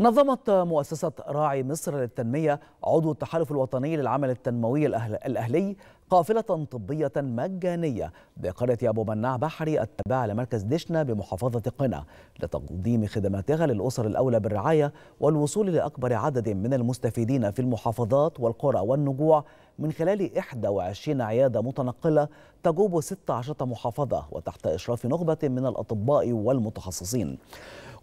نظمت مؤسسة راعي مصر للتنمية عضو التحالف الوطني للعمل التنموي الأهل الأهلي قافلة طبية مجانية بقرية أبو مناع بحري التابعة لمركز دشنا بمحافظة قنا لتقديم خدماتها للأسر الأولى بالرعاية والوصول لأكبر عدد من المستفيدين في المحافظات والقرى والنجوع. من خلال 21 عيادة متنقلة تجوب 16 محافظة وتحت إشراف نخبة من الأطباء والمتخصصين.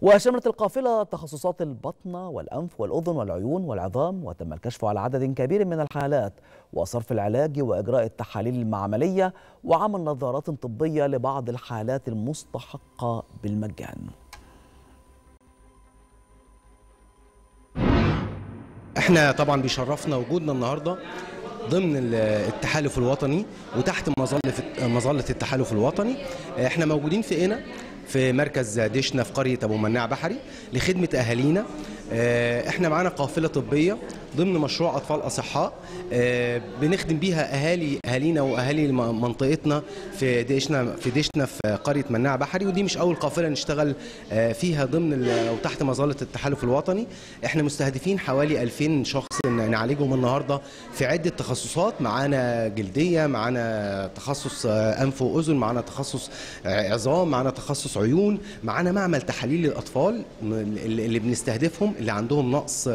وشملت القافلة تخصصات البطن والأنف والأذن والعيون والعظام وتم الكشف على عدد كبير من الحالات وصرف العلاج وإجراء التحاليل المعملية وعمل نظارات طبية لبعض الحالات المستحقة بالمجان. إحنا طبعا بيشرفنا وجودنا النهارده ضمن التحالف الوطني وتحت مظلة مظلة التحالف الوطني. إحنا موجودين في قنا في مركز دشنا في قرية أبو مناع بحري لخدمة أهالينا. إحنا معانا قافلة طبية ضمن مشروع أطفال أصحاء بنخدم بيها اهالي أهالينا وأهالي منطقتنا في دشنا في دشنا في قرية مناع بحري ودي مش أول قافلة نشتغل فيها ضمن أو تحت مظلة التحالف الوطني. إحنا مستهدفين حوالي 2000 شخص نعالجهم النهارده في عدة تخصصات. معانا جلدية معانا تخصص أنف وأذن معانا تخصص عظام معانا تخصص عيون معانا معمل تحاليل للأطفال اللي بنستهدفهم اللي عندهم نقص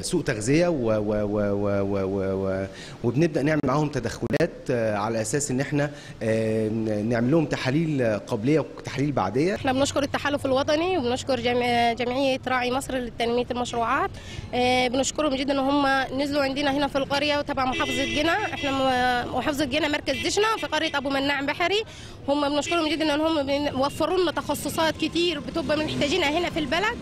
سوء تغذيه و و و و و و وبنبدأ نعمل معاهم تدخلات على أساس إن إحنا نعمل لهم تحاليل قبلية وتحاليل بعدية. إحنا بنشكر التحالف الوطني وبنشكر جمعية راعي مصر لتنمية المشروعات. بنشكرهم جدا إن هم نزلوا عندنا هنا في القرية وتبع محافظة جنا إحنا محافظة جنا مركز دشنا في قرية أبو مناع بحري. هم بنشكرهم جدا إن هم وفروا لنا تخصصات كتير بتبقى محتاجينها هنا في البلد.